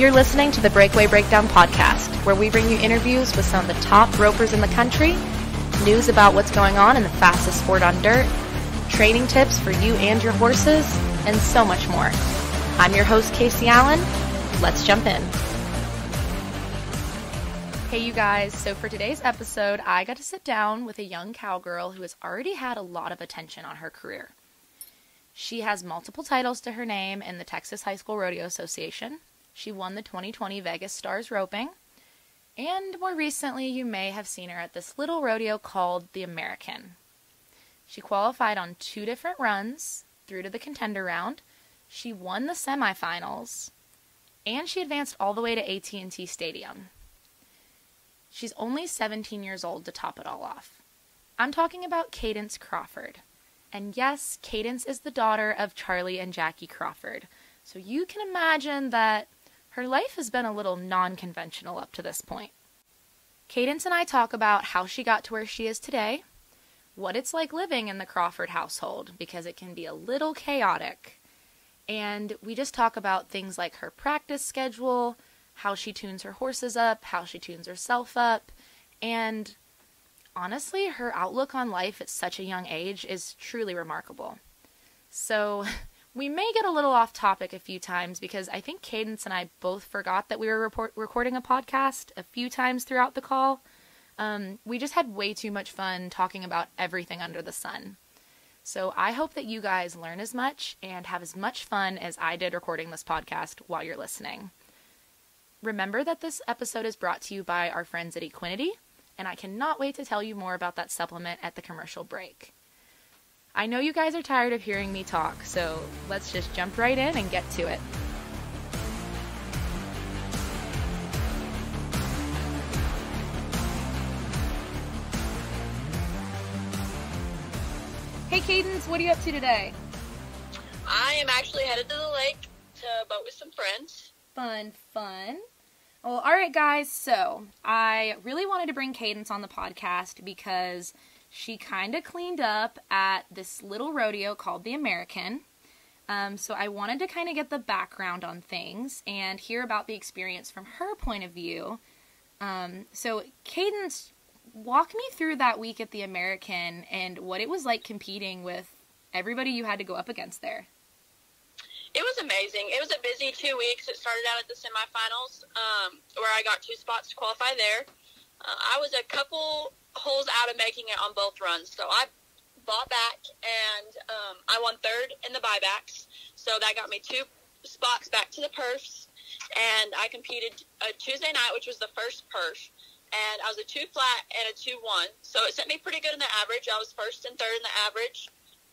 You're listening to the Breakaway Breakdown podcast, where we bring you interviews with some of the top ropers in the country, news about what's going on in the fastest sport on dirt, training tips for you and your horses, and so much more. I'm your host, Casey Allen. Let's jump in. Hey, you guys. So, for today's episode, I got to sit down with a young cowgirl who has already had a lot of attention on her career. She has multiple titles to her name in the Texas High School Rodeo Association. She won the 2020 Vegas Stars Roping. And more recently, you may have seen her at this little rodeo called the American. She qualified on two different runs through to the contender round. She won the semifinals, and she advanced all the way to AT&T Stadium. She's only 17 years old to top it all off. I'm talking about Kaydence Crawford. And yes, Kaydence is the daughter of Charly and Jackie Crawford. So you can imagine that her life has been a little non conventional up to this point. Kaydence and I talk about how she got to where she is today, what it's like living in the Crawford household, because it can be a little chaotic. And we just talk about things like her practice schedule, how she tunes her horses up, how she tunes herself up, and honestly, her outlook on life at such a young age is truly remarkable. So, we may get a little off topic a few times because I think Kaydence and I both forgot that we were report- recording a podcast a few times throughout the call. Um, we just had way too much fun talking about everything under the sun. So I hope that you guys learn as much and have as much fun as I did recording this podcast while you're listening. Remember that this episode is brought to you by our friends at Equinety, and I cannot wait to tell you more about that supplement at the commercial break. I know you guys are tired of hearing me talk, so let's just jump right in and get to it. Hey Kaydence, what are you up to today? I am actually headed to the lake to boat with some friends. Fun, fun. Well, all right, guys. So I really wanted to bring Kaydence on the podcast because she kind of cleaned up at this little rodeo called the American. Um, so I wanted to kind of get the background on things and hear about the experience from her point of view. Um, so Kaydence, walk me through that week at the American and what it was like competing with everybody you had to go up against there. It was amazing. It was a busy two weeks. It started out at the semifinals, um, where I got two spots to qualify there. Uh, I was a couple holes out of making it on both runs. So I bought back and um, I won third in the buybacks. So that got me two spots back to the perfs. And I competed a Tuesday night, which was the first perf. And I was a two flat and a two one. So it sent me pretty good in the average. I was first and third in the average.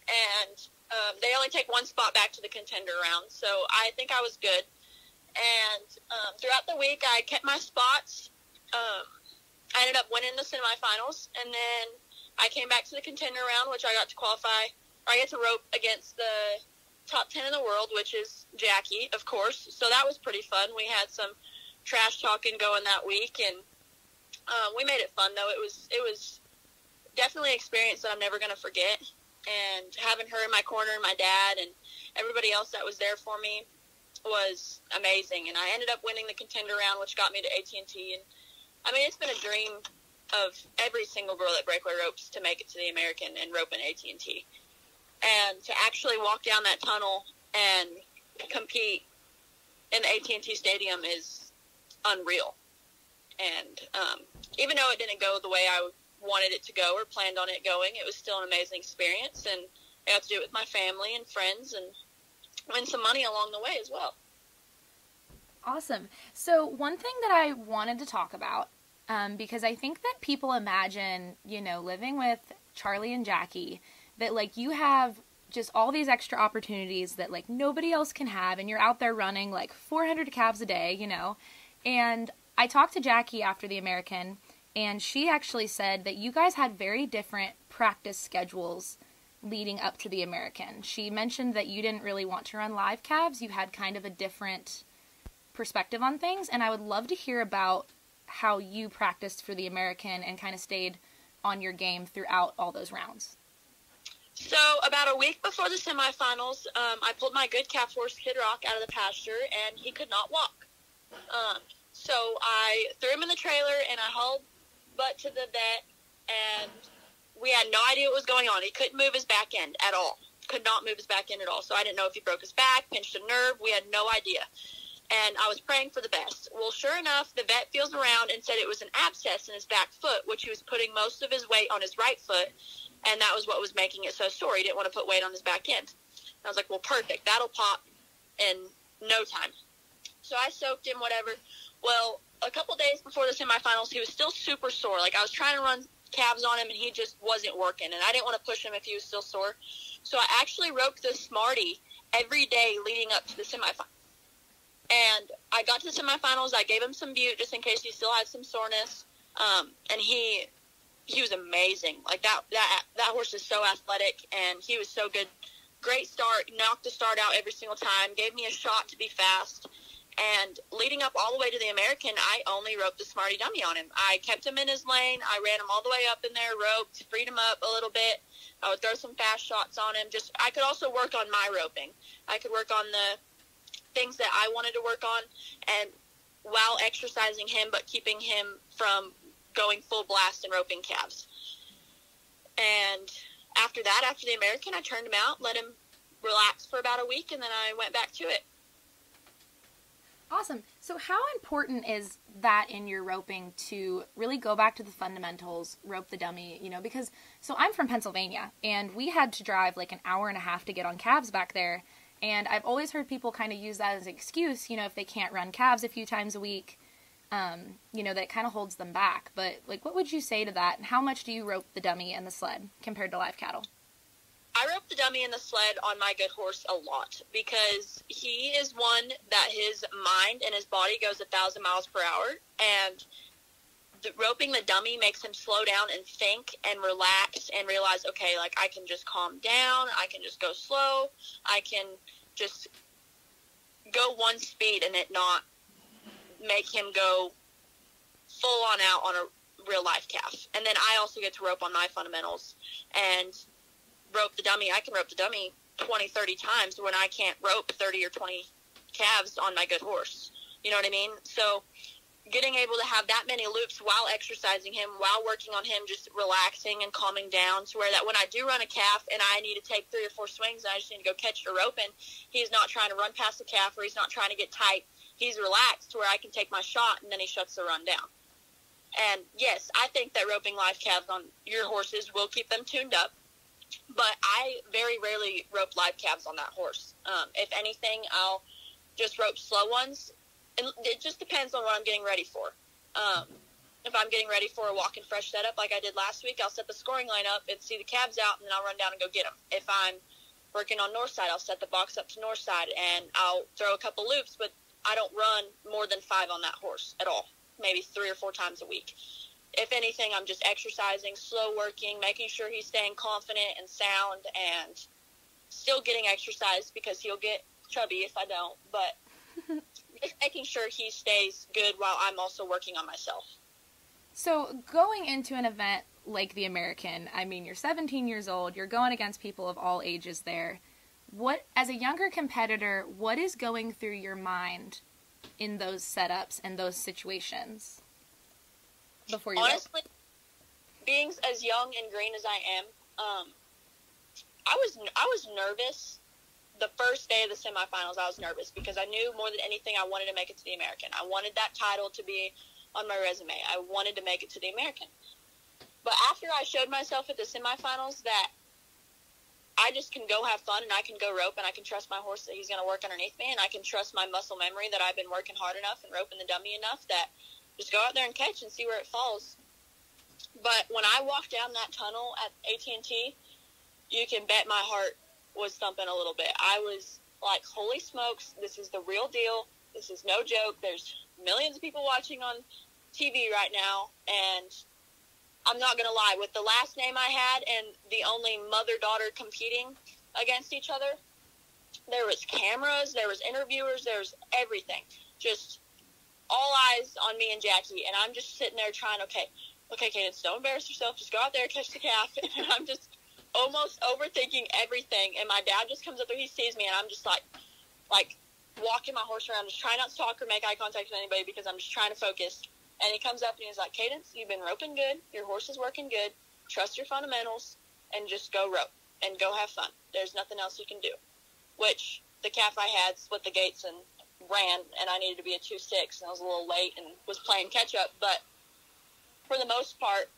And um, they only take one spot back to the contender round. So I think I was good. And um, throughout the week, I kept my spots. Um, I ended up winning the semifinals, and then I came back to the contender round, which I got to qualify. Or I get to rope against the top ten in the world, which is Jackie, of course. So that was pretty fun. We had some trash talking going that week, and um, we made it fun. Though it was it was definitely an experience that I'm never going to forget. And having her in my corner, and my dad, and everybody else that was there for me was amazing. And I ended up winning the contender round, which got me to AT and T, and I mean, it's been a dream of every single girl at Breakaway Ropes to make it to the American and rope in AT and T, and to actually walk down that tunnel and compete in AT and T Stadium is unreal. And um, even though it didn't go the way I wanted it to go or planned on it going, it was still an amazing experience, and I got to do it with my family and friends and win some money along the way as well. Awesome. So, one thing that I wanted to talk about, um, because I think that people imagine, you know, living with Charly and Jackie, that like you have just all these extra opportunities that like nobody else can have, and you're out there running like 400 calves a day, you know. And I talked to Jackie after the American, and she actually said that you guys had very different practice schedules leading up to the American. She mentioned that you didn't really want to run live calves, you had kind of a different perspective on things, and I would love to hear about how you practiced for the American and kind of stayed on your game throughout all those rounds. So about a week before the semifinals, um, I pulled my good calf horse Kid Rock out of the pasture, and he could not walk. Um, so I threw him in the trailer and I hauled butt to the vet, and we had no idea what was going on. He couldn't move his back end at all. Could not move his back end at all. So I didn't know if he broke his back, pinched a nerve. We had no idea. And I was praying for the best. Well, sure enough, the vet feels around and said it was an abscess in his back foot, which he was putting most of his weight on his right foot, and that was what was making it so sore. He didn't want to put weight on his back end. I was like, well, perfect. That'll pop in no time. So I soaked him, whatever. Well, a couple days before the semifinals, he was still super sore. Like I was trying to run calves on him, and he just wasn't working. And I didn't want to push him if he was still sore. So I actually roped the Smarty every day leading up to the semifinals. And I got to the semifinals. I gave him some bute just in case he still had some soreness. Um, and he he was amazing. Like that that that horse is so athletic, and he was so good. Great start. Knocked the start out every single time. Gave me a shot to be fast. And leading up all the way to the American, I only roped the Smarty Dummy on him. I kept him in his lane. I ran him all the way up in there, roped, freed him up a little bit. I would throw some fast shots on him. Just I could also work on my roping. I could work on the things that I wanted to work on, and while exercising him, but keeping him from going full blast and roping calves. And after that, after the American, I turned him out, let him relax for about a week, and then I went back to it. Awesome. So, how important is that in your roping to really go back to the fundamentals, rope the dummy, you know? Because, so I'm from Pennsylvania, and we had to drive like an hour and a half to get on calves back there. And I've always heard people kind of use that as an excuse, you know, if they can't run calves a few times a week, um, you know, that it kind of holds them back. But, like, what would you say to that? And how much do you rope the dummy and the sled compared to live cattle? I rope the dummy and the sled on my good horse a lot because he is one that his mind and his body goes a thousand miles per hour, and the, roping the dummy makes him slow down and think and relax and realize, okay, like I can just calm down, I can just go slow, I can just go one speed and it not make him go full on out on a real life calf. And then I also get to rope on my fundamentals and rope the dummy, I can rope the dummy 20, 30 times when I can't rope 30 or 20 calves on my good horse. You know what I mean? So getting able to have that many loops while exercising him, while working on him, just relaxing and calming down to where that when I do run a calf and I need to take three or four swings and I just need to go catch the rope and he's not trying to run past the calf or he's not trying to get tight. He's relaxed to where I can take my shot and then he shuts the run down. And yes, I think that roping live calves on your horses will keep them tuned up but I very rarely rope live calves on that horse. Um, if anything, I'll just rope slow ones. And it just depends on what I'm getting ready for. Um, if I'm getting ready for a walk and fresh setup like I did last week, I'll set the scoring line up and see the calves out, and then I'll run down and go get them. If I'm working on north side, I'll set the box up to north side, and I'll throw a couple loops, but I don't run more than five on that horse at all, maybe three or four times a week if anything, I'm just exercising, slow working, making sure he's staying confident and sound, and still getting exercise because he'll get chubby if I don't. But making sure he stays good while I'm also working on myself. So, going into an event like the American, I mean, you're 17 years old, you're going against people of all ages there. What, as a younger competitor, what is going through your mind in those setups and those situations? before you honestly go? being as young and green as I am, um, I was I was nervous the first day of the semifinals. I was nervous because I knew more than anything I wanted to make it to the American. I wanted that title to be on my resume. I wanted to make it to the American. But after I showed myself at the semifinals that I just can go have fun and I can go rope and I can trust my horse that he's going to work underneath me and I can trust my muscle memory that I've been working hard enough and roping the dummy enough that just go out there and catch and see where it falls. But when I walked down that tunnel at AT&T, you can bet my heart was thumping a little bit. I was like, holy smokes, this is the real deal. This is no joke. There's millions of people watching on TV right now. And I'm not going to lie, with the last name I had and the only mother daughter competing against each other, there was cameras, there was interviewers, there was everything. Just all eyes on me and Jackie, and I'm just sitting there trying, okay, okay, Kaydence, don't embarrass yourself. Just go out there, catch the calf. And I'm just almost overthinking everything. And my dad just comes up there, he sees me, and I'm just like, like walking my horse around, just trying not to talk or make eye contact with anybody because I'm just trying to focus. And he comes up and he's like, Kaydence, you've been roping good. Your horse is working good. Trust your fundamentals and just go rope and go have fun. There's nothing else you can do. Which the calf I had split the gates and ran, and I needed to be a 2 6, and I was a little late and was playing catch up. But for the most part,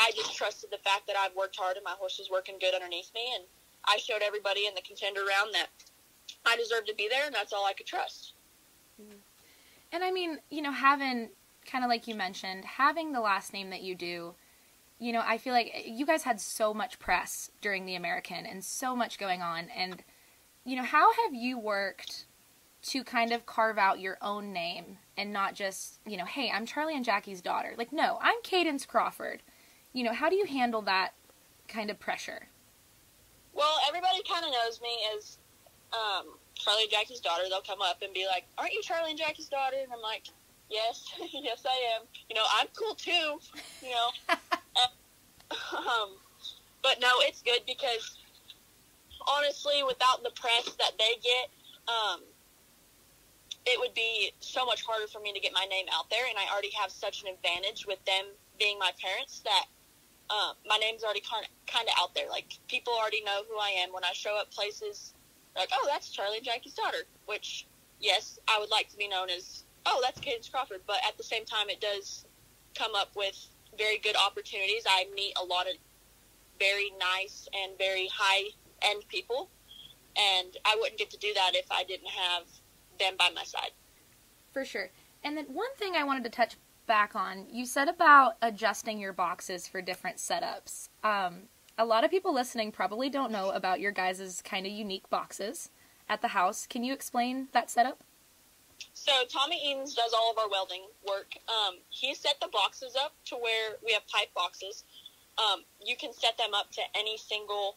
I just trusted the fact that I've worked hard and my horse was working good underneath me. And I showed everybody in the contender round that I deserved to be there, and that's all I could trust. Mm-hmm. And I mean, you know, having kind of like you mentioned, having the last name that you do, you know, I feel like eh, you guys had so much press during the American and so much going on. And, you know, how have you worked to kind of carve out your own name and not just, you know, hey, I'm Charly and Jackie's daughter? Like, no, I'm Kaydence Crawford. You know, how do you handle that kind of pressure? Well, everybody kind of knows me as um, Charly and Jackie's daughter. They'll come up and be like, "Aren't you Charly and Jackie's daughter?" And I'm like, "Yes, yes, I am." You know, I'm cool too. You know, um, but no, it's good because honestly, without the press that they get, um, it would be so much harder for me to get my name out there. And I already have such an advantage with them being my parents that um, my name's already kind of, out there. Like people already know who I am when I show up places. Like, oh, that's Charly and Jackie's daughter. Which, yes, I would like to be known as, oh, that's Kaydence Crawford. But at the same time, it does come up with very good opportunities. I meet a lot of very nice and very high end people, and I wouldn't get to do that if I didn't have them by my side. For sure. And then one thing I wanted to touch back on, you said about adjusting your boxes for different setups. Um, a lot of people listening probably don't know about your guys' kind of unique boxes at the house. Can you explain that setup? So Tommy Edens does all of our welding work. Um, he set the boxes up to where we have pipe boxes. Um, you can set them up to any single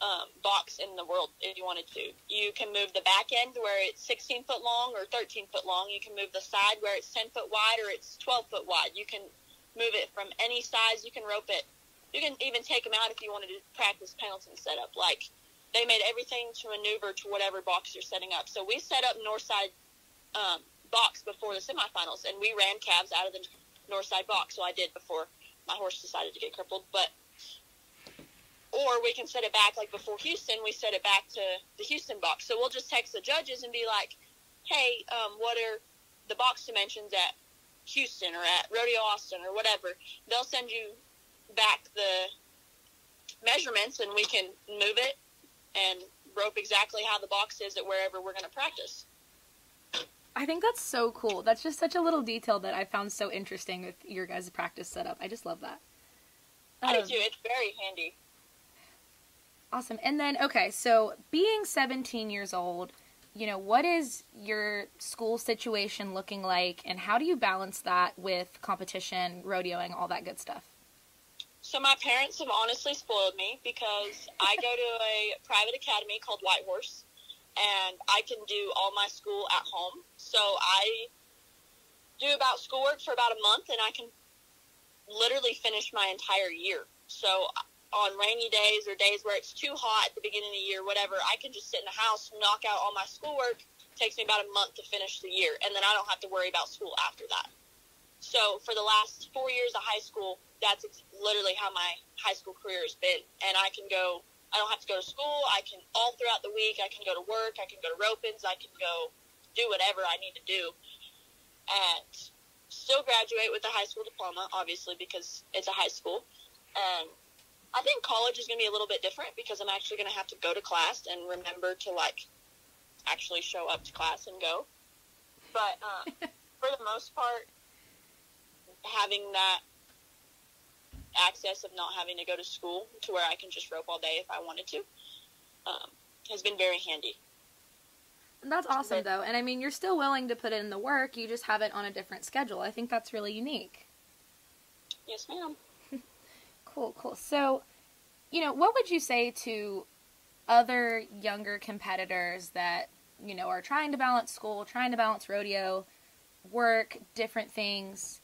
um, box in the world if you wanted to. You can move the back end where it's 16 foot long or 13 foot long. You can move the side where it's 10 foot wide or it's 12 foot wide. You can move it from any size. You can rope it. You can even take them out if you wanted to practice Pendleton setup. Like they made everything to maneuver to whatever box you're setting up. So we set up north side um, box before the semifinals, and we ran calves out of the north side box. So I did before my horse decided to get crippled, but or we can set it back like before Houston, we set it back to the Houston box. So we'll just text the judges and be like, hey, um, what are the box dimensions at Houston or at Rodeo Austin or whatever? They'll send you back the measurements and we can move it and rope exactly how the box is at wherever we're going to practice. I think that's so cool. That's just such a little detail that I found so interesting with your guys' practice setup. I just love that. I um, do too. It's very handy. Awesome. And then, okay, so being 17 years old, you know, what is your school situation looking like, and how do you balance that with competition, rodeoing, all that good stuff? So my parents have honestly spoiled me because I go to a private academy called White Horse, and I can do all my school at home. So I do about schoolwork for about a month, and I can literally finish my entire year. So on rainy days or days where it's too hot at the beginning of the year, whatever, I can just sit in the house, knock out all my schoolwork. It takes me about a month to finish the year, and then I don't have to worry about school after that. So for the last four years of high school, that's literally how my high school career has been. And I can go, I don't have to go to school. I can all throughout the week. I can go to work. I can go to ropings. I can go do whatever I need to do, and still graduate with a high school diploma, obviously because it's a high school. And I think college is going to be a little bit different because I'm actually going to have to go to class and remember to like actually show up to class and go. But um, for the most part, having that access of not having to go to school to where I can just rope all day if I wanted to um, has been very handy. That's awesome, though. And I mean, you're still willing to put in the work, you just have it on a different schedule. I think that's really unique. Yes, ma'am. Cool, cool. So, you know, what would you say to other younger competitors that, you know, are trying to balance school, trying to balance rodeo, work, different things?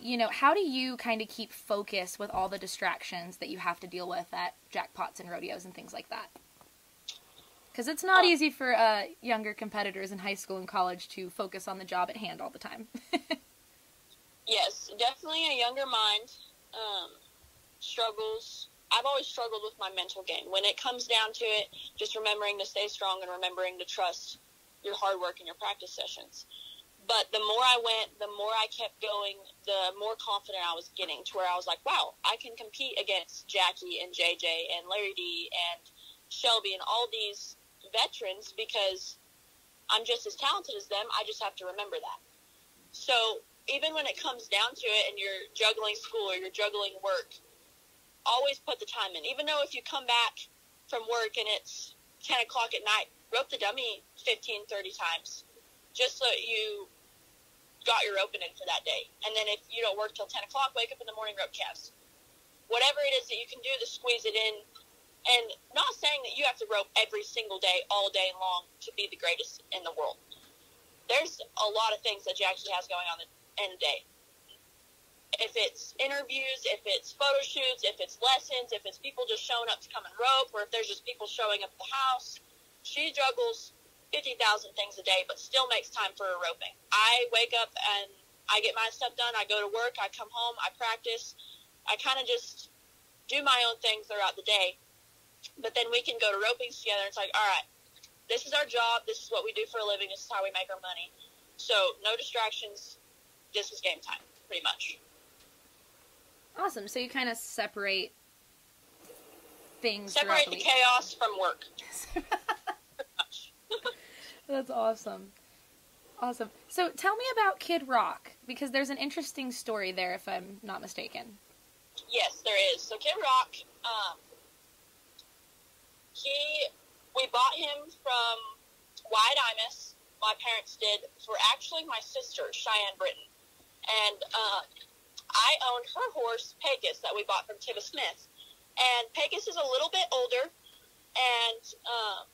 You know, how do you kind of keep focus with all the distractions that you have to deal with at jackpots and rodeos and things like that? Because it's not easy for uh, younger competitors in high school and college to focus on the job at hand all the time. yes, definitely a younger mind um, struggles. I've always struggled with my mental game. When it comes down to it, just remembering to stay strong and remembering to trust your hard work and your practice sessions. But the more I went, the more I kept going, the more confident I was getting to where I was like, wow, I can compete against Jackie and JJ and Larry D and Shelby and all these veterans because I'm just as talented as them. I just have to remember that. So even when it comes down to it and you're juggling school or you're juggling work, always put the time in. Even though if you come back from work and it's 10 o'clock at night, rope the dummy 15, 30 times just so you got your opening for that day. And then if you don't work till 10 o'clock, wake up in the morning, rope calves. Whatever it is that you can do to squeeze it in. And not saying that you have to rope every single day, all day long to be the greatest in the world. There's a lot of things that Jackie has going on in the day. If it's interviews, if it's photo shoots, if it's lessons, if it's people just showing up to come and rope, or if there's just people showing up at the house, she juggles 50,000 things a day, but still makes time for a roping. I wake up and I get my stuff done. I go to work. I come home. I practice. I kind of just do my own thing throughout the day. But then we can go to ropings together. It's like, all right, this is our job. This is what we do for a living. This is how we make our money. So no distractions. This is game time, pretty much. Awesome. So you kind of separate things. Separate the, the chaos from work. That's awesome. Awesome. So tell me about Kid Rock because there's an interesting story there, if I'm not mistaken. Yes, there is. So Kid Rock, um, he, we bought him from Wyatt Imus. My parents did for actually my sister Cheyenne Britton, and uh, I owned her horse Pecos that we bought from Tiva Smith. And Pecos is a little bit older, and um,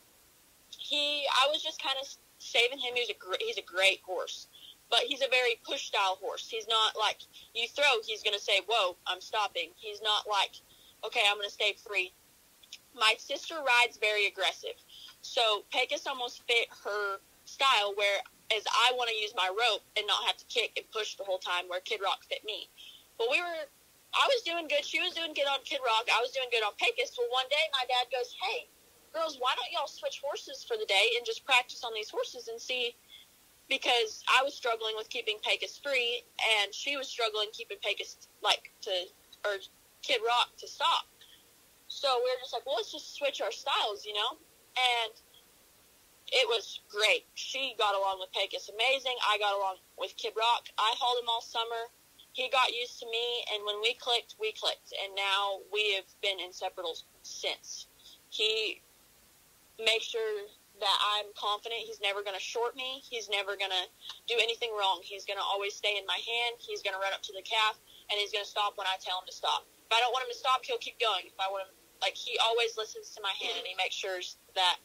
he, I was just kind of saving him. He's a great, he's a great horse, but he's a very push style horse. He's not like you throw, he's going to say, "Whoa, I'm stopping." He's not like, "Okay, I'm going to stay free." My sister rides very aggressive, so Pecos almost fit her style. Where as I want to use my rope and not have to kick and push the whole time, where Kid Rock fit me. But we were, I was doing good. She was doing good on Kid Rock. I was doing good on Pecos. Well, one day my dad goes, "Hey." girls, why don't y'all switch horses for the day and just practice on these horses and see? Because I was struggling with keeping Pecos free, and she was struggling keeping Pecos like to or Kid Rock to stop. So we were just like, well, let's just switch our styles, you know. And it was great. She got along with Pecos amazing. I got along with Kid Rock. I hauled him all summer. He got used to me, and when we clicked, we clicked, and now we have been inseparable since. He makes sure that I'm confident he's never going to short me. He's never going to do anything wrong. He's going to always stay in my hand. He's going to run up to the calf, and he's going to stop when I tell him to stop. If I don't want him to stop, he'll keep going. If I want him, like he always listens to my hand, and he makes sure that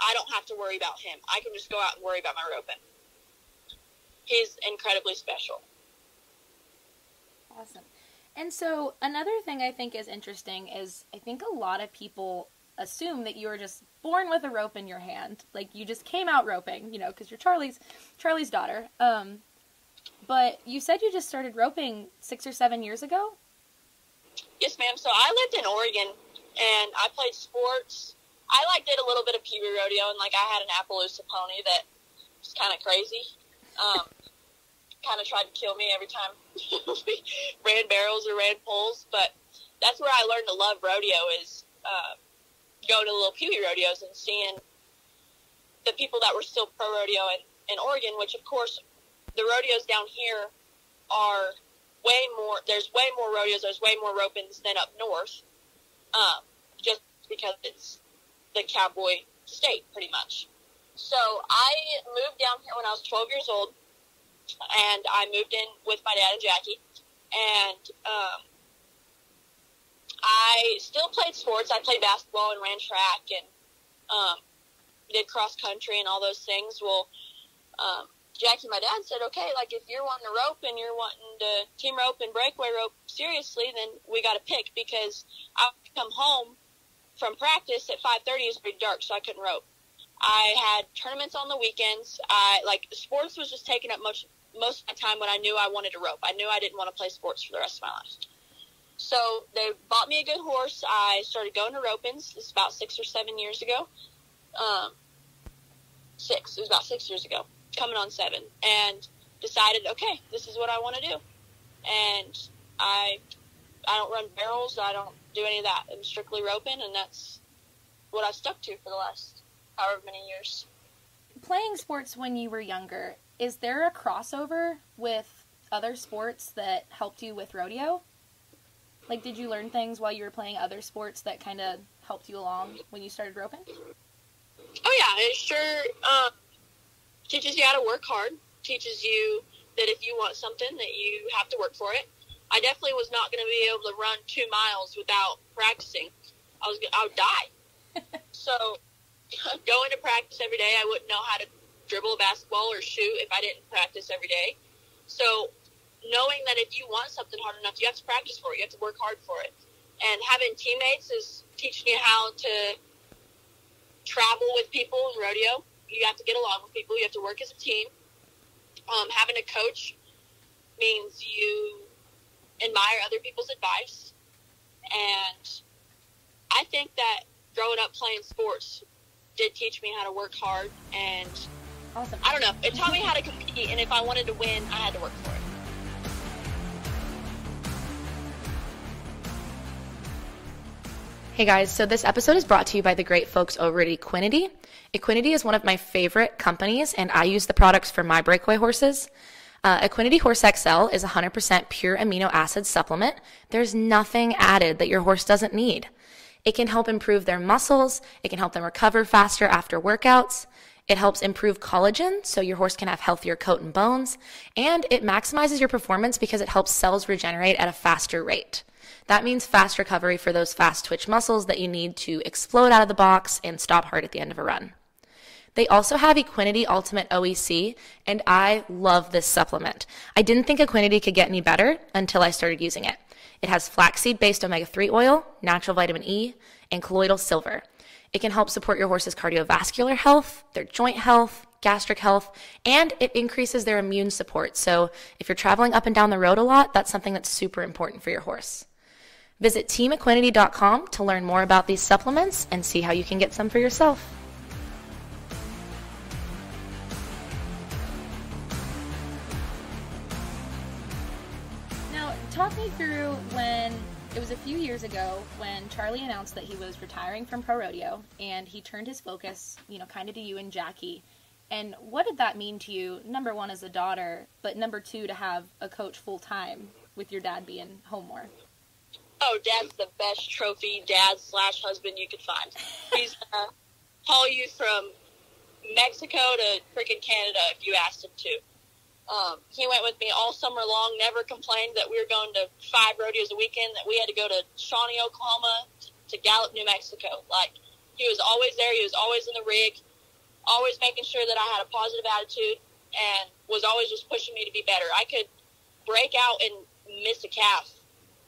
I don't have to worry about him. I can just go out and worry about my roping. He's incredibly special. Awesome. And so another thing I think is interesting is I think a lot of people assume that you were just born with a rope in your hand, like you just came out roping, you know, because you're Charly's Charly's daughter. Um, but you said you just started roping six or seven years ago. Yes, ma'am. So I lived in Oregon, and I played sports. I like did a little bit of Wee rodeo, and like I had an Appaloosa pony that was kind of crazy. Um, kind of tried to kill me every time we ran barrels or ran poles, but that's where I learned to love rodeo. Is uh, going to little Pee Wee rodeos and seeing the people that were still pro rodeo in, in Oregon, which of course the rodeos down here are way more. There's way more rodeos. There's way more ropings than up north, um, just because it's the cowboy state, pretty much. So I moved down here when I was 12 years old, and I moved in with my dad and Jackie, and um, I still played sports. I played basketball and ran track and um, did cross country and all those things. Well, um, Jackie, my dad said, okay, like if you're wanting to rope and you're wanting to team rope and breakaway rope seriously, then we got to pick because I come home from practice at 5:30 is pretty dark, so I couldn't rope. I had tournaments on the weekends. I like sports was just taking up much most of my time when I knew I wanted to rope. I knew I didn't want to play sports for the rest of my life. So they bought me a good horse. I started going to ropings. Is about six or seven years ago. Um, six. It was about six years ago, coming on seven, and decided, okay, this is what I want to do. And I, I don't run barrels. I don't do any of that. I'm strictly roping, and that's what I've stuck to for the last however many years. Playing sports when you were younger, is there a crossover with other sports that helped you with rodeo? Like, did you learn things while you were playing other sports that kind of helped you along when you started roping? Oh yeah, it sure um, teaches you how to work hard. Teaches you that if you want something, that you have to work for it. I definitely was not going to be able to run two miles without practicing. I was I would die. so going to practice every day, I wouldn't know how to dribble a basketball or shoot if I didn't practice every day. So knowing that if you want something hard enough, you have to practice for it. You have to work hard for it. And having teammates is teaching you how to travel with people in rodeo. You have to get along with people. You have to work as a team. Um, having a coach means you admire other people's advice. And I think that growing up playing sports did teach me how to work hard. And Awesome. I don't know, it taught me how to compete. And if I wanted to win, I had to work for it. Hey guys, so this episode is brought to you by the great folks over at Equinety. Equinety is one of my favorite companies, and I use the products for my breakaway horses. Uh, Equinety Horse XL is 100% pure amino acid supplement. There's nothing added that your horse doesn't need. It can help improve their muscles. It can help them recover faster after workouts. It helps improve collagen so your horse can have healthier coat and bones. And it maximizes your performance because it helps cells regenerate at a faster rate. That means fast recovery for those fast twitch muscles that you need to explode out of the box and stop hard at the end of a run. They also have Equinety Ultimate OEC, and I love this supplement. I didn't think Equinety could get any better until I started using it. It has flaxseed based omega 3 oil, natural vitamin E, and colloidal silver. It can help support your horse's cardiovascular health, their joint health, gastric health, and it increases their immune support. So if you're traveling up and down the road a lot, that's something that's super important for your horse. Visit teamequinety.com to learn more about these supplements and see how you can get some for yourself. Talk me through when it was a few years ago when Charly announced that he was retiring from pro rodeo and he turned his focus, you know, kind of to you and Jackie. And what did that mean to you? Number one, as a daughter, but number two, to have a coach full time with your dad being home more. Oh, dad's the best trophy dad slash husband you could find. He's gonna uh, haul you from Mexico to freaking Canada if you asked him to. Um, he went with me all summer long, never complained that we were going to five rodeos a weekend, that we had to go to Shawnee, Oklahoma to, to Gallup, New Mexico. Like, he was always there. He was always in the rig, always making sure that I had a positive attitude and was always just pushing me to be better. I could break out and miss a calf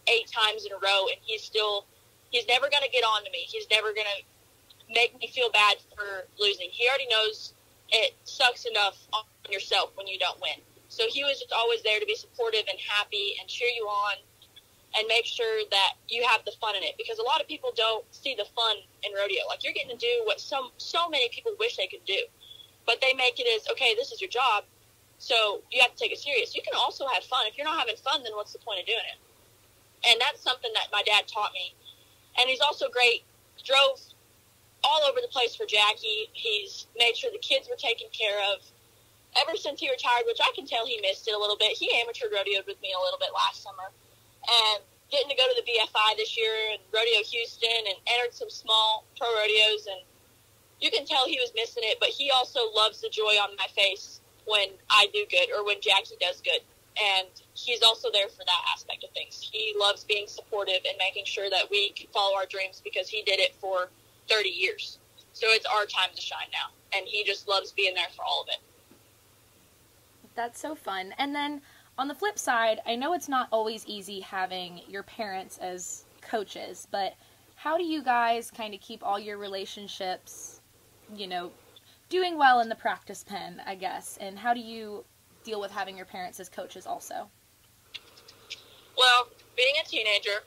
eight times in a row, and he's still, he's never going to get on to me. He's never going to make me feel bad for losing. He already knows it sucks enough on yourself when you don't win. So he was just always there to be supportive and happy and cheer you on and make sure that you have the fun in it because a lot of people don't see the fun in rodeo. Like you're getting to do what some so many people wish they could do. But they make it as okay, this is your job. So you have to take it serious. You can also have fun. If you're not having fun, then what's the point of doing it? And that's something that my dad taught me. And he's also great. Drove all over the place for Jackie. He's made sure the kids were taken care of ever since he retired, which I can tell he missed it a little bit. He amateur rodeoed with me a little bit last summer. And getting to go to the BFI this year and Rodeo Houston and entered some small pro rodeos. And you can tell he was missing it, but he also loves the joy on my face when I do good or when Jackie does good. And he's also there for that aspect of things. He loves being supportive and making sure that we can follow our dreams because he did it for 30 years. So it's our time to shine now. And he just loves being there for all of it. That's so fun. And then on the flip side, I know it's not always easy having your parents as coaches, but how do you guys kind of keep all your relationships, you know, doing well in the practice pen, I guess? And how do you deal with having your parents as coaches also? Well, being a teenager,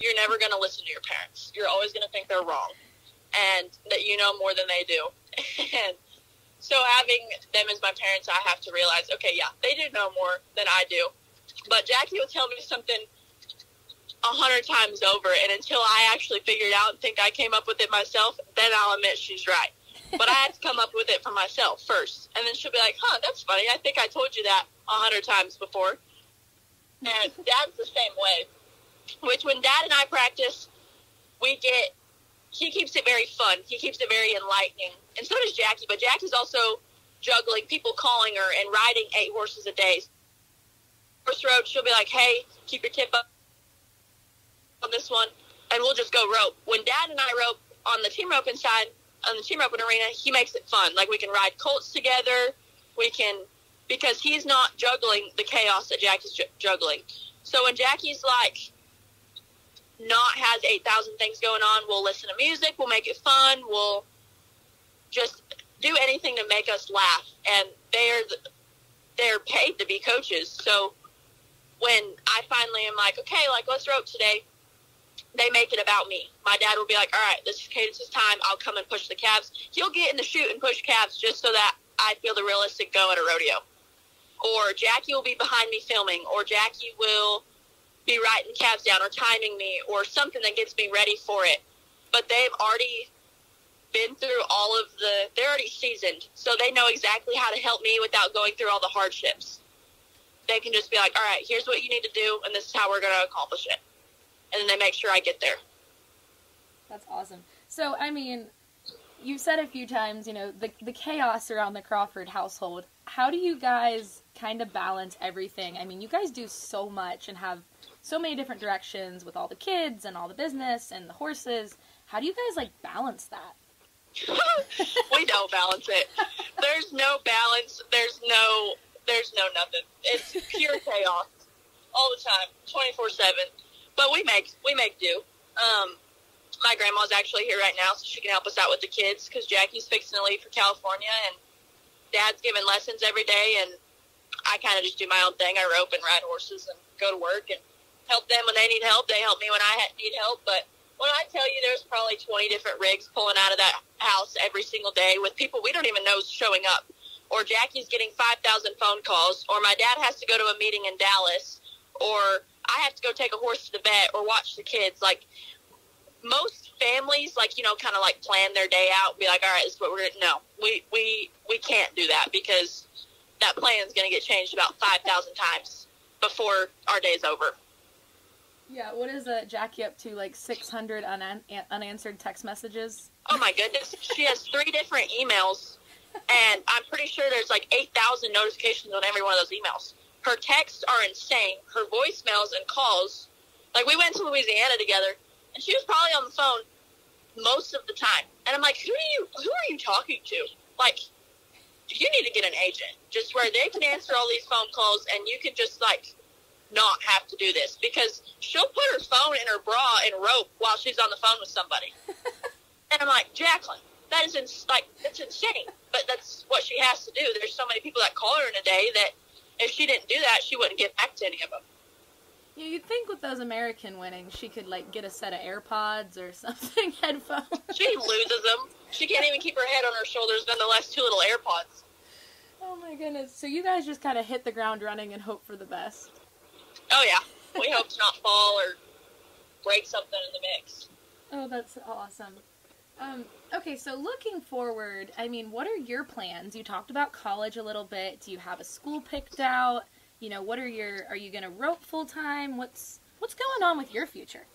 you're never going to listen to your parents. You're always going to think they're wrong and that you know more than they do. and so having them as my parents, I have to realize, okay, yeah, they do know more than I do. But Jackie will tell me something a hundred times over, and until I actually figure it out and think I came up with it myself, then I'll admit she's right. But I had to come up with it for myself first, and then she'll be like, "Huh, that's funny. I think I told you that a hundred times before." And Dad's the same way. Which when Dad and I practice, we get. He keeps it very fun. He keeps it very enlightening, and so does Jackie. But Jackie's also juggling people calling her and riding eight horses a day. First road, she'll be like, "Hey, keep your tip up on this one, and we'll just go rope. When Dad and I rope on the team roping side, on the team roping arena, he makes it fun. Like we can ride colts together. We can because he's not juggling the chaos that Jackie's ju- juggling. So when Jackie's like not has eight thousand things going on, we'll listen to music. We'll make it fun. We'll just do anything to make us laugh. And they're they're paid to be coaches. So when I finally am like, okay, like let's rope today, they make it about me. My dad will be like, all right, this is Kaydence's time. I'll come and push the calves. He'll get in the chute and push calves just so that I feel the realistic go at a rodeo. Or Jackie will be behind me filming, or Jackie will be writing calves down or timing me or something that gets me ready for it. But they've already been through all of the, they're already seasoned. So they know exactly how to help me without going through all the hardships. They can just be like, all right, here's what you need to do, and this is how we're going to accomplish it and then they make sure I get there. That's awesome. So, I mean, you've said a few times, you know, the the chaos around the Crawford household. How do you guys kind of balance everything? I mean, you guys do so much and have so many different directions with all the kids and all the business and the horses. How do you guys like balance that? we don't balance it. There's no balance. There's no there's no nothing. It's pure chaos all the time, 24/7 but we make we make do. Um, my grandma's actually here right now, so she can help us out with the kids because Jackie's fixing to leave for California, and Dad's giving lessons every day, and I kind of just do my own thing. I rope and ride horses and go to work and help them when they need help. They help me when I need help. But when I tell you there's probably 20 different rigs pulling out of that house every single day with people we don't even know showing up, or Jackie's getting 5,000 phone calls, or my dad has to go to a meeting in Dallas, or I have to go take a horse to the vet or watch the kids. Like most families, like you know, kind of like plan their day out, be like, all right, this is what we're gonna. No, we we we can't do that because that plan is gonna get changed about five thousand times before our day's over. Yeah, what is uh, Jackie up to? Like 600 un- unanswered text messages? Oh my goodness. she has three different emails, and I'm pretty sure there's like 8,000 notifications on every one of those emails her texts are insane. Her voicemails and calls, like we went to Louisiana together, and she was probably on the phone most of the time. And I'm like, who are you? Who are you talking to? Like, you need to get an agent, just where they can answer all these phone calls, and you can just like not have to do this because she'll put her phone in her bra and rope while she's on the phone with somebody. and I'm like, Jacqueline, that is ins- like that's insane, but that's what she has to do. There's so many people that call her in a day that if she didn't do that, she wouldn't get back to any of them. Yeah, you'd think with those American winnings, she could like get a set of AirPods or something, headphones. She loses them. She can't even keep her head on her shoulders. Nonetheless, two little AirPods. Oh my goodness! So you guys just kind of hit the ground running and hope for the best. Oh yeah, we hope to not fall or break something in the mix. Oh, that's awesome. Um, okay, so looking forward, I mean, what are your plans? You talked about college a little bit. Do you have a school picked out? You know, what are your? Are you going to rope full time? What's what's going on with your future?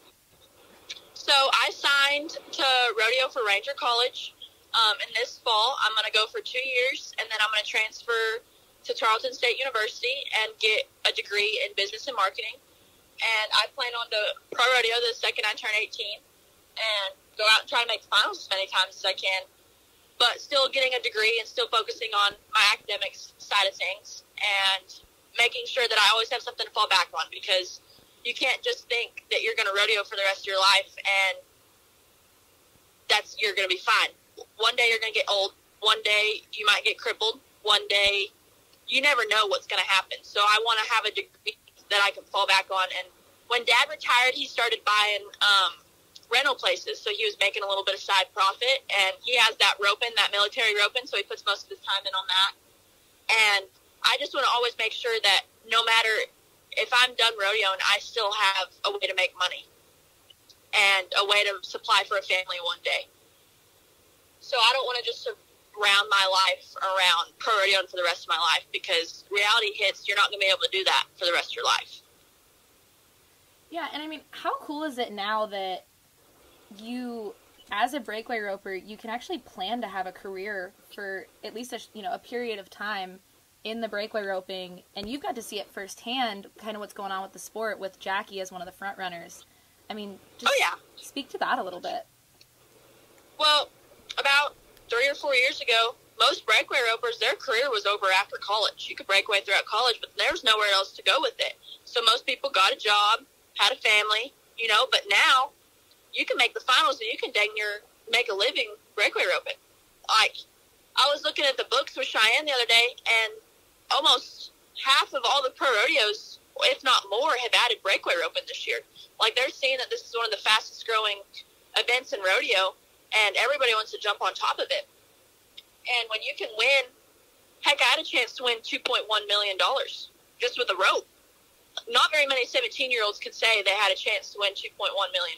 So I signed to rodeo for Ranger College. Um, and this fall, I'm going to go for two years, and then I'm going to transfer to Tarleton State University and get a degree in business and marketing. And I plan on to pro rodeo the second I turn 18. And go out and try to make finals as many times as I can, but still getting a degree and still focusing on my academics side of things and making sure that I always have something to fall back on because you can't just think that you're going to rodeo for the rest of your life and that's you're going to be fine. One day you're going to get old. one day you might get crippled. One day you never know what's going to happen. So I want to have a degree that I can fall back on. And when Dad retired, he started buying um, rental places, so he was making a little bit of side profit. And he has that roping, that military roping, so he puts most of his time in on that. And I just want to always make sure that no matter if I'm done rodeoing, I still have a way to make money and a way to supply for a family one day. So I don't want to just surround my life around pro rodeoing for the rest of my life because reality hits, you're not going to be able to do that for the rest of your life. Yeah, and I mean, how cool is it now that you, as a breakaway roper, you can actually plan to have a career for at least a you know a period of time in the breakaway roping, and you've got to see it firsthand, kind of what's going on with the sport with Jackie as one of the front runners. I mean, oh, just oh, yeah. speak to that a little bit. Well, about three or four years ago, most breakaway ropers, their career was over after college. You could break away throughout college, but there was nowhere else to go with it. So most people got a job, had a family, you know, but now you can make the finals and you can dang make a living breakaway roping. Like, I was looking at the books with Cheyenne the other day, and almost half of all the pro rodeos, if not more, have added breakaway roping this year. Like, they're seeing that this is one of the fastest growing events in rodeo, and everybody wants to jump on top of it. And when you can win, heck, I had a chance to win $2.1 million just with a rope. Not very many 17 year olds could say they had a chance to win $2.1 million.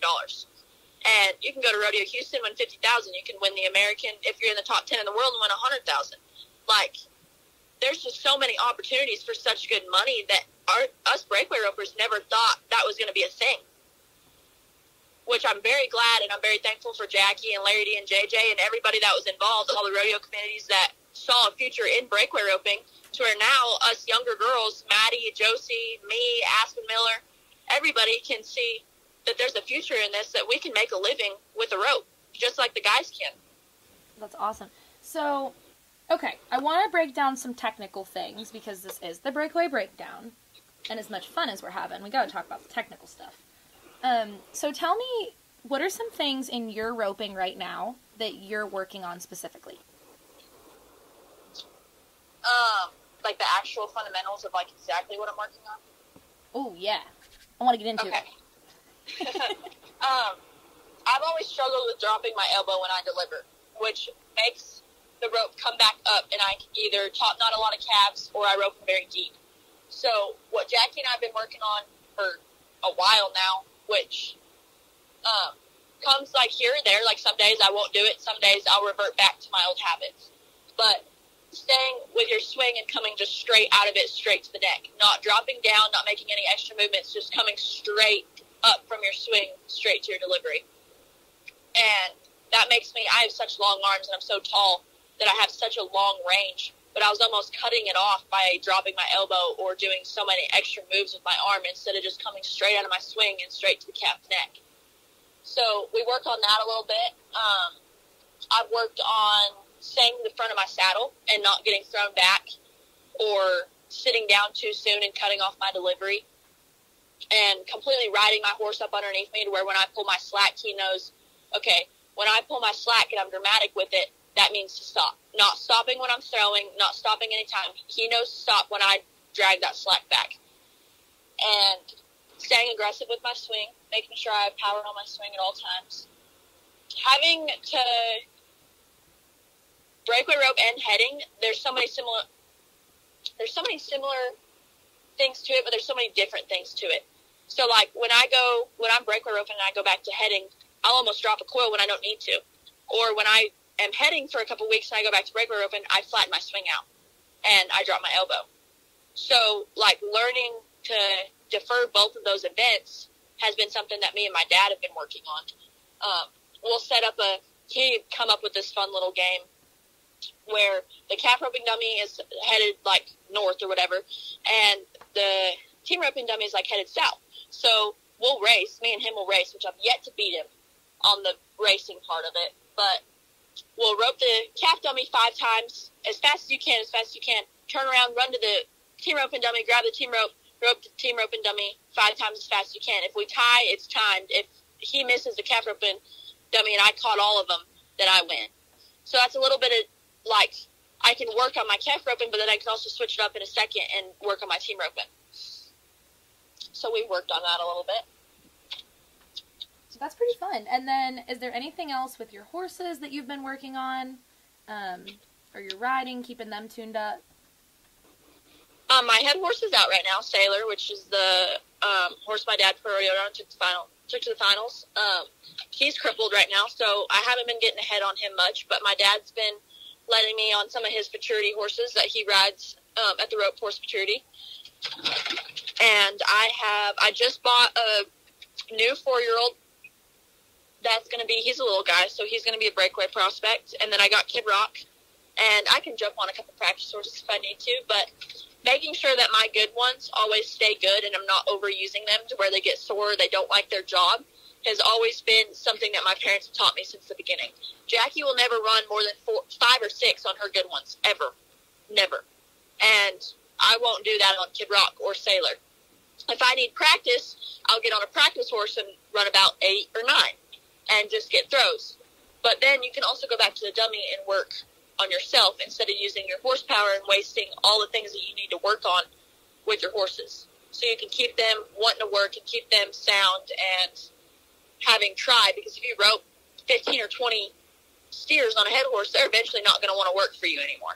And you can go to Rodeo Houston, win 50000 You can win the American, if you're in the top 10 in the world, and win 100000 Like, there's just so many opportunities for such good money that our, us breakaway ropers never thought that was going to be a thing which I'm very glad and I'm very thankful for Jackie and Larry D and JJ and everybody that was involved, all the rodeo communities that saw a future in breakaway roping to where now us younger girls, Maddie, Josie, me, Aspen Miller, everybody can see that there's a future in this, that we can make a living with a rope, just like the guys can. That's awesome. So, okay, I want to break down some technical things because this is the breakaway breakdown. And as much fun as we're having, we got to talk about the technical stuff. Um, so tell me, what are some things in your roping right now that you're working on specifically? Um, like the actual fundamentals of like exactly what I'm working on. Oh yeah, I want to get into okay. it. um, I've always struggled with dropping my elbow when I deliver, which makes the rope come back up, and I either top knot a lot of calves or I rope them very deep. So what Jackie and I have been working on for a while now which um, comes like here and there. Like some days I won't do it, some days I'll revert back to my old habits. But staying with your swing and coming just straight out of it, straight to the deck, not dropping down, not making any extra movements, just coming straight up from your swing, straight to your delivery. And that makes me, I have such long arms and I'm so tall that I have such a long range but I was almost cutting it off by dropping my elbow or doing so many extra moves with my arm instead of just coming straight out of my swing and straight to the calf neck. So we worked on that a little bit. Um, I've worked on staying in the front of my saddle and not getting thrown back or sitting down too soon and cutting off my delivery and completely riding my horse up underneath me to where when I pull my slack, he knows, okay, when I pull my slack and I'm dramatic with it, that means to stop. Not stopping when I'm throwing, not stopping anytime. He knows to stop when I drag that slack back. And staying aggressive with my swing, making sure I have power on my swing at all times. Having to breakaway rope and heading, there's so many similar there's so many similar things to it, but there's so many different things to it. So like when I go when I'm breakaway roping and I go back to heading, I'll almost drop a coil when I don't need to. Or when I am heading for a couple weeks and I go back to breakaway roping, I flatten my swing out and I drop my elbow. So, like, learning to defer both of those events has been something that me and my dad have been working on. Um, we'll set up a, he come up with this fun little game where the calf roping dummy is headed like north or whatever, and the team roping dummy is like headed south. So we'll race, me and him will race, which I've yet to beat him on the racing part of it, but We'll rope the calf dummy five times as fast as you can, as fast as you can. Turn around, run to the team rope and dummy, grab the team rope, rope the team rope and dummy five times as fast as you can. If we tie, it's timed. If he misses the calf rope and dummy and I caught all of them, then I win. So that's a little bit of like I can work on my calf roping, but then I can also switch it up in a second and work on my team roping. So we worked on that a little bit. So that's pretty fun. And then, is there anything else with your horses that you've been working on, um, or your riding, keeping them tuned up? Um, my head horse is out right now, Sailor, which is the um, horse my dad for and took the final took to the finals. Um, he's crippled right now, so I haven't been getting ahead on him much. But my dad's been letting me on some of his futurity horses that he rides um, at the rope horse futurity. And I have I just bought a new four year old. That's going to be he's a little guy, so he's going to be a breakaway prospect. And then I got Kid Rock, and I can jump on a couple practice horses if I need to, but making sure that my good ones always stay good and I'm not overusing them to where they get sore, they don't like their job, has always been something that my parents have taught me since the beginning. Jackie will never run more than four, five or six on her good ones, ever. Never. And I won't do that on Kid Rock or Sailor. If I need practice, I'll get on a practice horse and run about eight or nine and just get throws. But then you can also go back to the dummy and work on yourself instead of using your horsepower and wasting all the things that you need to work on with your horses. So you can keep them wanting to work and keep them sound and having try. Because if you rope 15 or 20 steers on a head horse, they're eventually not going to want to work for you anymore.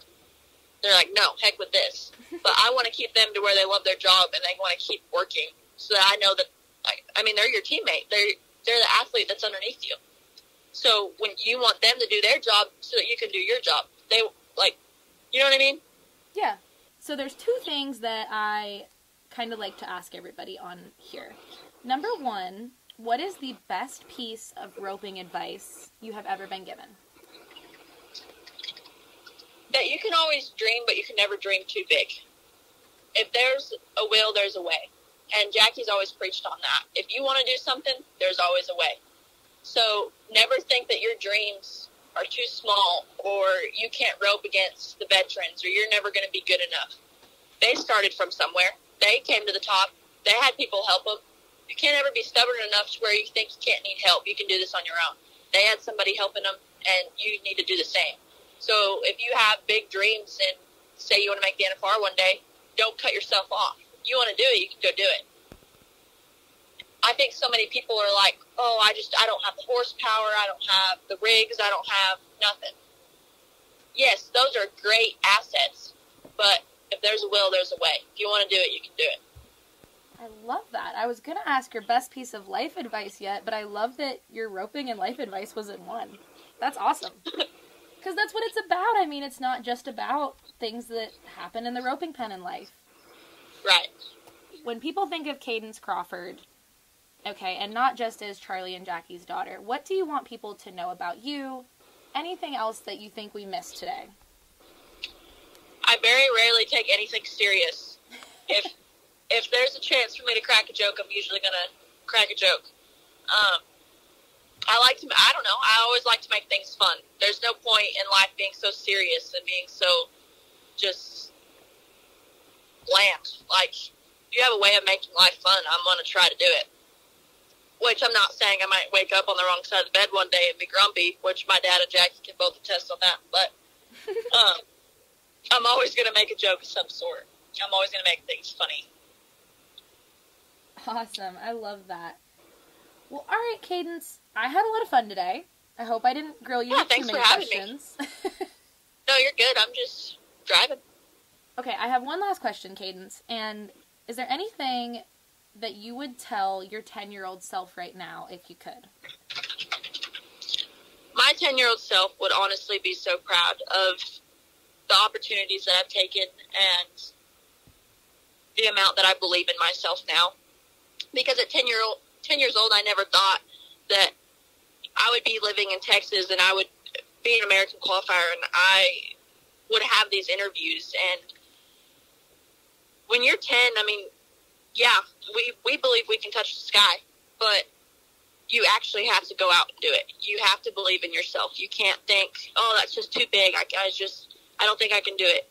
They're like, no, heck with this. but I want to keep them to where they love their job and they want to keep working so that I know that, like, I mean, they're your teammate. They're, they're the athlete that's underneath you. So when you want them to do their job so that you can do your job, they like, you know what I mean? Yeah. So there's two things that I kind of like to ask everybody on here. Number one, what is the best piece of roping advice you have ever been given? That you can always dream, but you can never dream too big. If there's a will, there's a way. And Jackie's always preached on that. If you want to do something, there's always a way. So never think that your dreams are too small or you can't rope against the veterans or you're never going to be good enough. They started from somewhere. They came to the top. They had people help them. You can't ever be stubborn enough to where you think you can't need help. You can do this on your own. They had somebody helping them, and you need to do the same. So if you have big dreams and say you want to make the NFR one day, don't cut yourself off. You want to do it, you can go do it. I think so many people are like, oh, I just, I don't have the horsepower, I don't have the rigs, I don't have nothing. Yes, those are great assets, but if there's a will, there's a way. If you want to do it, you can do it. I love that. I was going to ask your best piece of life advice yet, but I love that your roping and life advice was in one. That's awesome. Because that's what it's about. I mean, it's not just about things that happen in the roping pen in life. Right. When people think of Kaydence Crawford, Okay, and not just as Charly and Jackie's daughter. What do you want people to know about you? Anything else that you think we missed today? I very rarely take anything serious. If if there's a chance for me to crack a joke, I'm usually gonna crack a joke. Um, I like to. I don't know. I always like to make things fun. There's no point in life being so serious and being so just bland. Like, if you have a way of making life fun, I'm gonna try to do it which I'm not saying I might wake up on the wrong side of the bed one day and be grumpy, which my dad and Jackie can both attest on that. But um, I'm always going to make a joke of some sort. I'm always going to make things funny. Awesome. I love that. Well, all right, Kaydence. I had a lot of fun today. I hope I didn't grill you yeah, with too many questions. no, you're good. I'm just driving. Okay, I have one last question, Kaydence. And is there anything that you would tell your 10 year old self right now if you could? My 10 year old self would honestly be so proud of the opportunities that I've taken and the amount that I believe in myself now. Because at 10 year old, 10 years old, I never thought that I would be living in Texas and I would be an American qualifier and I would have these interviews. And when you're 10, I mean, yeah, we, we believe we can touch the sky, but you actually have to go out and do it. You have to believe in yourself. You can't think, oh, that's just too big. I, I just, I don't think I can do it.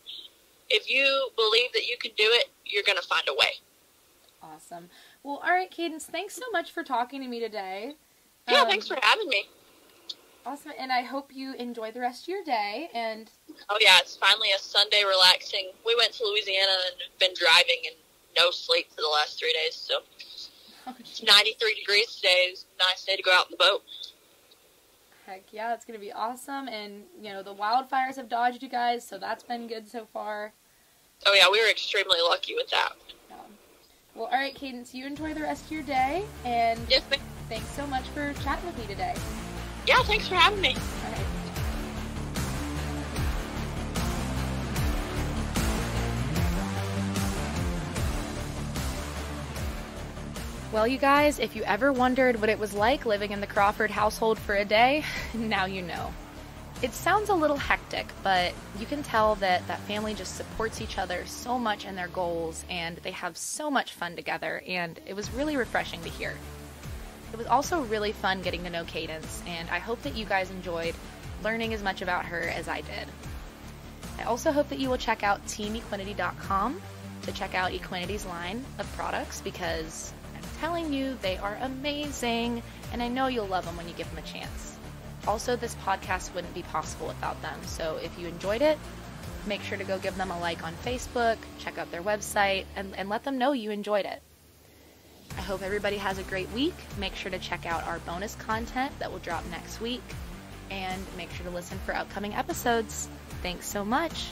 If you believe that you can do it, you're going to find a way. Awesome. Well, all right, Kaydence, thanks so much for talking to me today. Yeah, um, thanks for having me. Awesome, and I hope you enjoy the rest of your day. And Oh yeah, it's finally a Sunday relaxing. We went to Louisiana and been driving and no sleep for the last three days. So it's 93 degrees today. It's a nice day to go out in the boat. heck yeah, it's gonna be awesome. And you know the wildfires have dodged you guys, so that's been good so far. Oh yeah, we were extremely lucky with that. Um, well, all right, Kaydence, you enjoy the rest of your day, and Yes, thanks so much for chatting with me today. Yeah, thanks for having me. Well, you guys, if you ever wondered what it was like living in the Crawford household for a day, now you know. It sounds a little hectic, but you can tell that that family just supports each other so much in their goals and they have so much fun together, and it was really refreshing to hear. It was also really fun getting to know Kaydence, and I hope that you guys enjoyed learning as much about her as I did. I also hope that you will check out teamequinety.com to check out Equinety's line of products because I'm telling you, they are amazing, and I know you'll love them when you give them a chance. Also, this podcast wouldn't be possible without them, so if you enjoyed it, make sure to go give them a like on Facebook, check out their website, and, and let them know you enjoyed it. I hope everybody has a great week. Make sure to check out our bonus content that will drop next week. And make sure to listen for upcoming episodes. Thanks so much.